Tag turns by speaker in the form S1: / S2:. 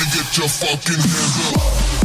S1: Get your fucking hands up.